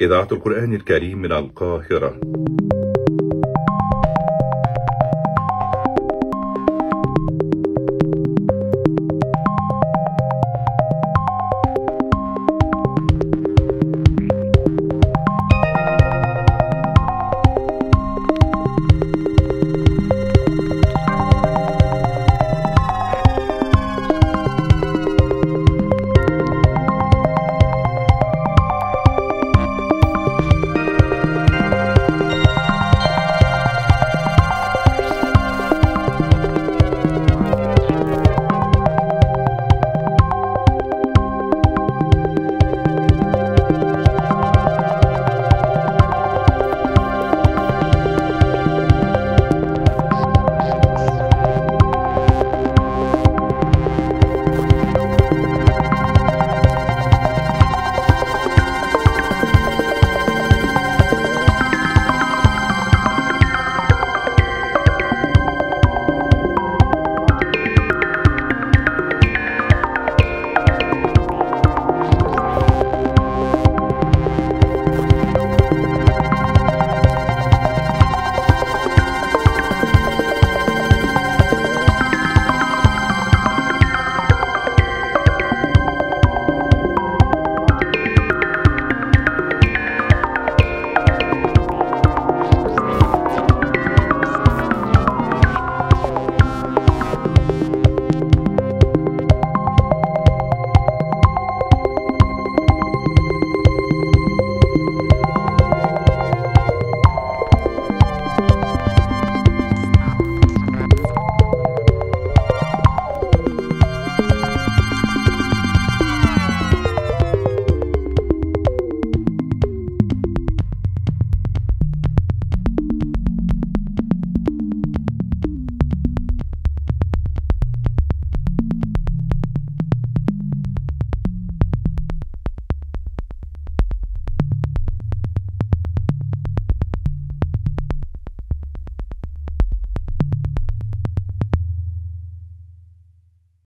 إذاعة القرآن الكريم من القاهرة.